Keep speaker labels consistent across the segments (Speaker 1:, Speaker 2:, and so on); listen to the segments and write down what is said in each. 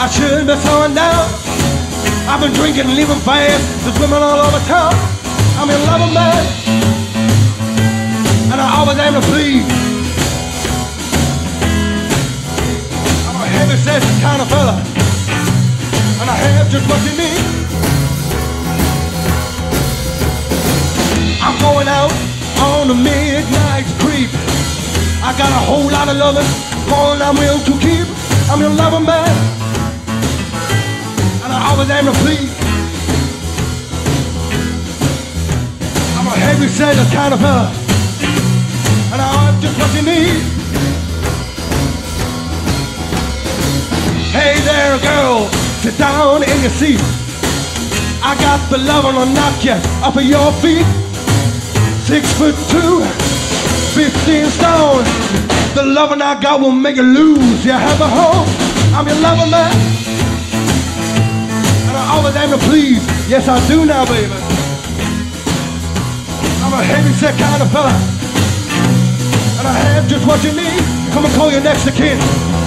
Speaker 1: I should be slowing down. I've been drinking and leaving fast. There's women all over town. I'm in love with man. And I always aim to please. I'm a heavy set kind of fella. And I have just what you need. I'm going out on the midnight creep. I got a whole lot of loving, all I'm willing to keep. I'm your lover man, and I always aim to please. I'm a heavy set kind of fella, and I'm just what you need. Hey there, girl, sit down in your seat. I got the loving to knock you off of your feet. Six foot two, 15 stone. The loving I got will make you lose. You have a home. I'm your lover, man. And I always aim to please. Yes, I do now, baby. I'm a heavy set kind of fella. And I have just what you need. Come and call your next of kin.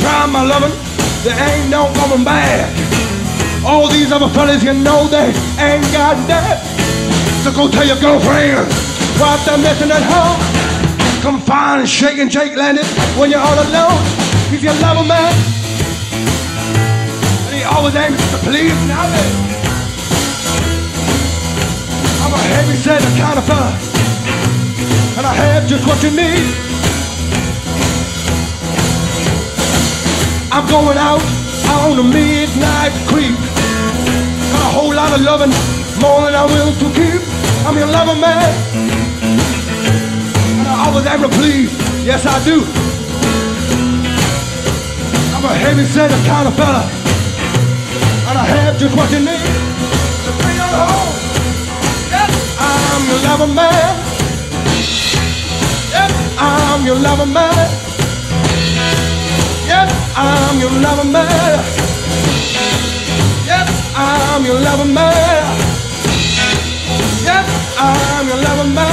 Speaker 1: Try, my lovin'? There ain't no coming back. All these other fellas, you know they ain't got that. So go tell your girlfriend while they're missing at home. Come find and Shakin Jake Landers when you're all alone. He's your lover, man. And he always aims to please now. I'm a heavy set kind of fella. And I have just what you need. I'm going out on a midnight creep. Got a whole lot of loving, more than I'm willing to keep. I'm your lover, man. And I always am to please. Yes, I do. I'm a heavy set kind of fella. And I have just what you need to bring you home. Yes, I'm your lover, man. Yes, I'm your lover, man. I'm your lover man. Yes, I'm your lover man. Yes, I'm your lover man.